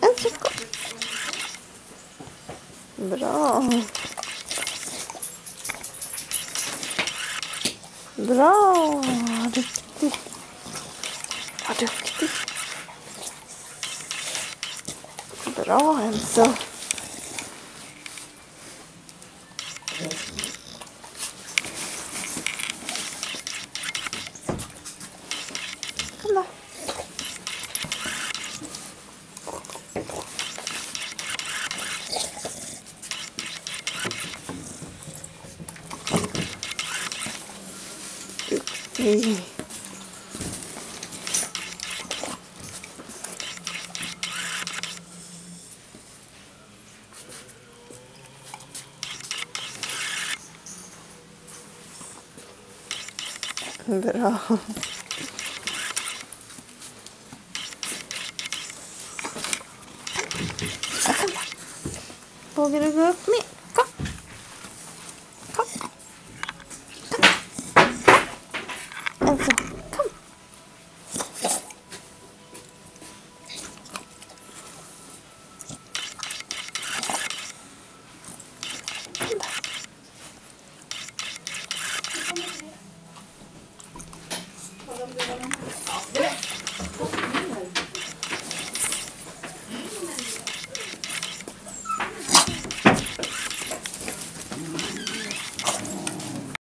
En trädgård. Bra. Bra. Duktig. Vad duktig. Bra Enzo. よいしょ。Bra. Vågar du gå upp med? Kom! Abla.